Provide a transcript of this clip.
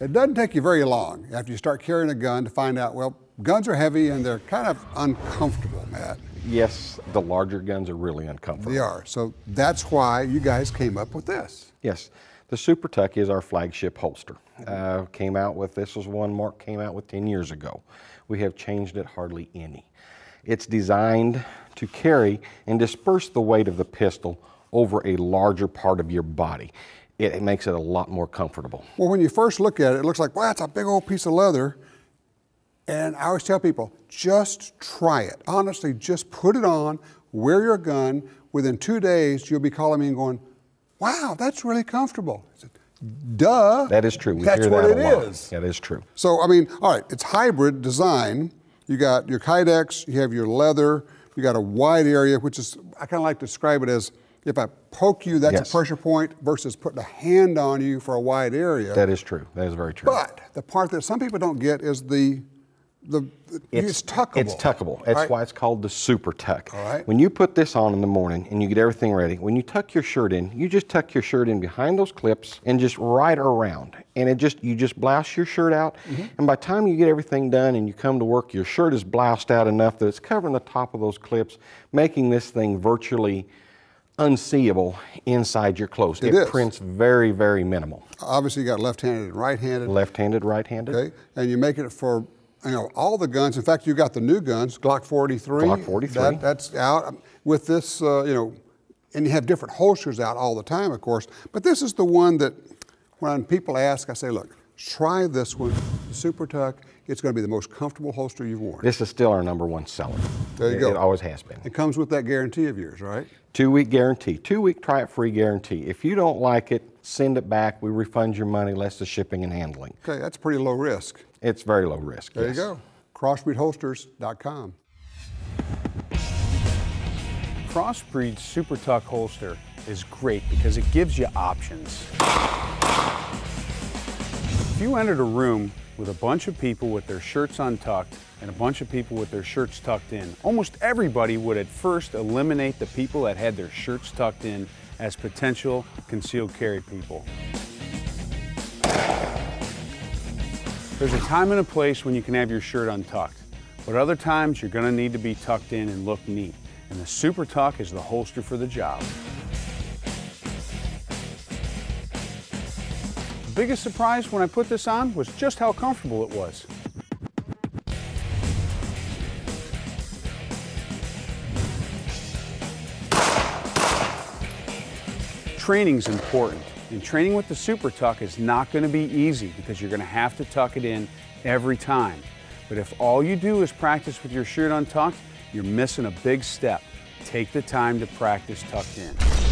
It doesn't take you very long after you start carrying a gun to find out, well, guns are heavy and they're kind of uncomfortable, Matt. Yes, the larger guns are really uncomfortable. They are. So that's why you guys came up with this. Yes, the Super Tuck is our flagship holster. Uh, came out with, this was one Mark came out with 10 years ago. We have changed it hardly any. It's designed to carry and disperse the weight of the pistol over a larger part of your body. It, it makes it a lot more comfortable. Well, when you first look at it, it looks like, wow, it's a big old piece of leather. And I always tell people, just try it. Honestly, just put it on, wear your gun. Within two days, you'll be calling me and going, wow, that's really comfortable. Said, Duh. That is true. We that's hear what that it is. That is true. So, I mean, all right, it's hybrid design. You got your Kydex, you have your leather, you got a wide area, which is, I kind of like to describe it as if I poke you, that's Yes. a pressure point versus putting a hand on you for a wide area. That is true. That is very true. But the part that some people don't get is the the, the it's, tuckable. It's tuckable. That's right? why it's called the super tuck. All right. When you put this on in the morning and you get everything ready, when you tuck your shirt in, you just tuck your shirt in behind those clips and just right around. And it just you just blouse your shirt out. Mm-hmm. And by the time you get everything done and you come to work, your shirt is bloused out enough that it's covering the top of those clips, making this thing virtually unseeable inside your clothes. It prints very, very minimal. Obviously, you got left-handed and right-handed. Left-handed, right-handed. Okay, and you make it for you know all the guns. In fact, you got the new guns, Glock 43. Glock 43. That, that's out with this. Uh, you know, and you have different holsters out all the time, of course. But this is the one that when people ask, I say, look, try this one, the Super Tuck. It's going to be the most comfortable holster you've worn. This is still our number one seller. There you It- go. It always has been. It comes with that guarantee of yours, right? Two week guarantee, two week try it free guarantee. If you don't like it, send it back. We refund your money less the shipping and handling. Okay, that's pretty low risk. It's very low risk. There yes. you go. Crossbreedholsters.com. Crossbreed Super Tuck holster is great because it gives you options. If you entered a room with a bunch of people with their shirts untucked and a bunch of people with their shirts tucked in, almost everybody would at first eliminate the people that had their shirts tucked in as potential concealed carry people. There's a time and a place when you can have your shirt untucked, but other times you're gonna need to be tucked in and look neat. And the Super Tuck is the holster for the job. Biggest surprise when I put this on was just how comfortable it was. Training's important, and training with the Super Tuck is not going to be easy because you're going to have to tuck it in every time. But if all you do is practice with your shirt untucked, you're missing a big step. Take the time to practice tucked in.